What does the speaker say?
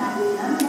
that we learn